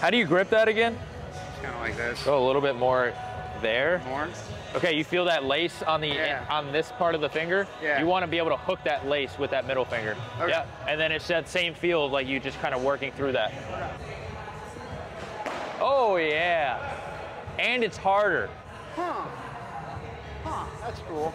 How do you grip that again? Kind of like this. Go a little bit more there. More. Okay, you feel that lace on the Yeah. on this part of the finger? Yeah. You want to be able to hook that lace with that middle finger. Okay. Yeah. And then it's that same feel like you just kind of working through that. Oh yeah. And it's harder. Huh. Huh. That's cool.